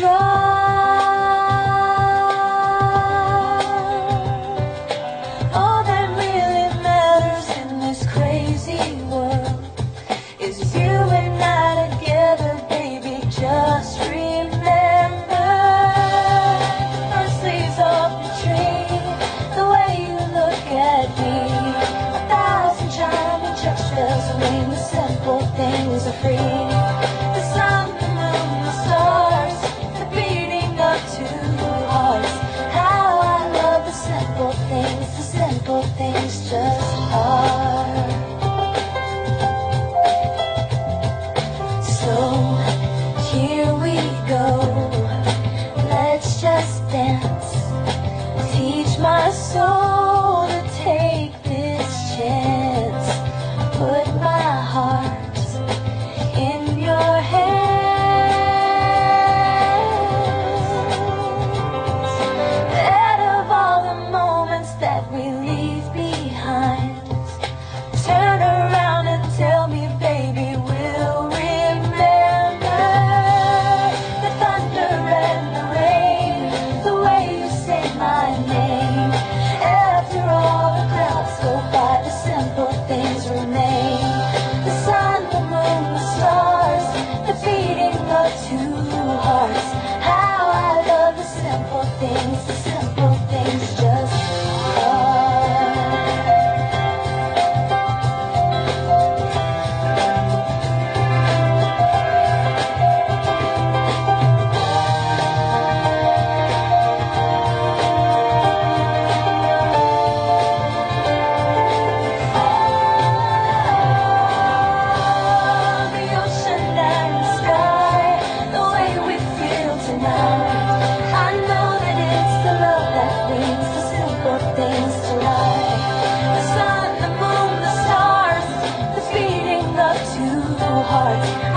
All that really matters in this crazy world is you and I together, baby. Just remember off the tree, the way you look at me. A thousand chiming church bells the simple things are free. things just are. So here we go. Let's just dance. Teach my soul. heart